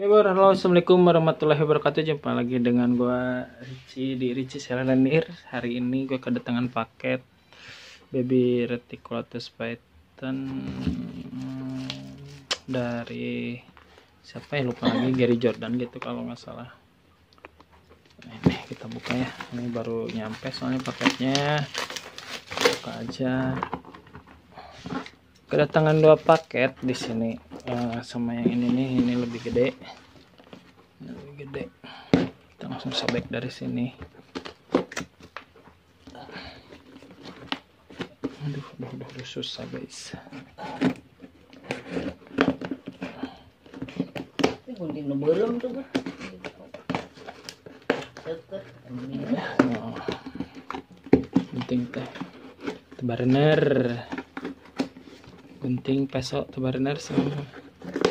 Oke bro, halo assalamualaikum warahmatullahi wabarakatuh. Jumpa lagi dengan gua Ricci di Ricci Selenir Hari ini gue kedatangan paket Baby Reticulatus Python Dari Siapa ya? Lupa lagi Gary Jordan gitu kalau nggak salah. Nah, Ini kita buka ya. Ini baru nyampe soalnya paketnya. Buka aja. Kedatangan dua paket di sini uh, sama yang ini nih ini lebih gede. Ini lebih gede. Kita langsung sobek dari sini. Aduh aduh aduh, aduh susah guys. Gunting belum tuh oh. gunting teh tebarener gunting pesok tebarener sama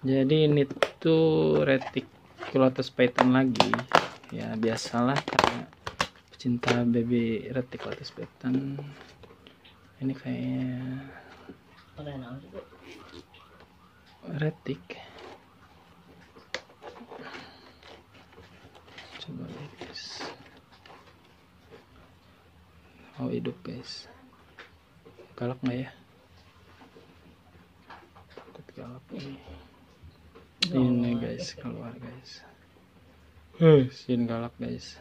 jadi ini tuh reticulatus python lagi. Ya biasalah karena pecinta baby reticulatus python. Ini kayaknya retik coba lihat guys. Oh hidup guys. Galak nggak ya? Takut galak ini ini guys. Keluar guys. Hmm. Sin galak guys.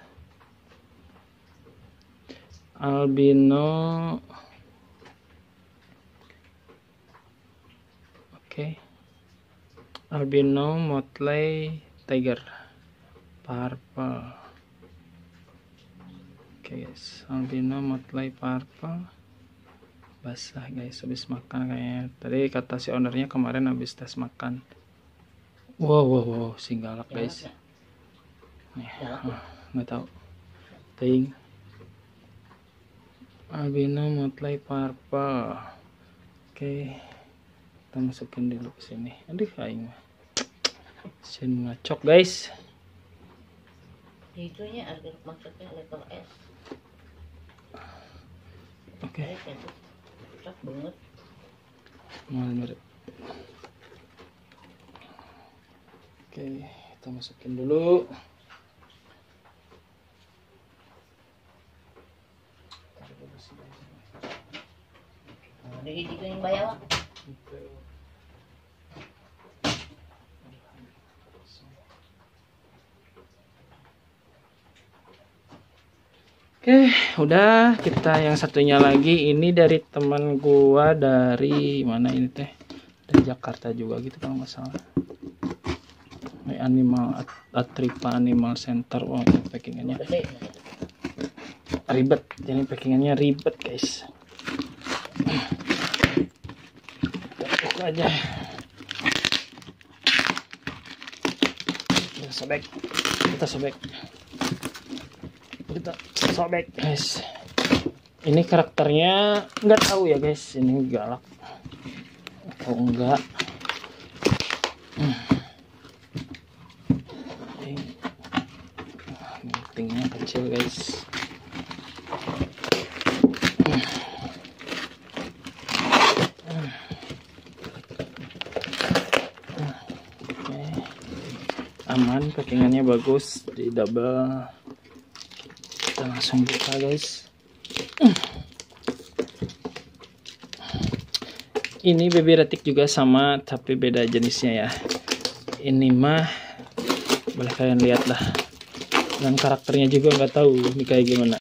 Albino. Oke. Albino motley tiger. Purple. Oke guys. Albino motley purple. Basah guys. Habis makan kayaknya. Tadi kata si ownernya kemarin habis tes makan wow wow wow sing galak guys nih Galak. ah, nggak tahu ting albino motley purple oke kita masukin dulu ke sini aduh aing mah sini ngacok guys Itunya ada maksudnya letter S. oke itu. Cocok banget. Mirip. Oke, kita masukin dulu. Yang bayar. Oke, udah kita yang satunya lagi ini dari teman gua dari mana ini teh? Dari Jakarta juga gitu kalau nggak salah. Ini Animal At- Atripa Animal Center. Oh, ini packingannya ribet. Jadi packingannya ribet, guys. Buka aja. Kita sobek. Kita sobek. Kita sobek, guys. Ini karakternya nggak tahu ya, guys. Ini galak atau enggak. Hmm. Ini tingnya kecil, guys. Aman, packingannya bagus di double. Kita langsung buka, guys. Ini baby retik juga sama, tapi beda jenisnya ya. Ini mah boleh kalian lihat lah. Dan karakternya juga nggak tahu ini kayak gimana.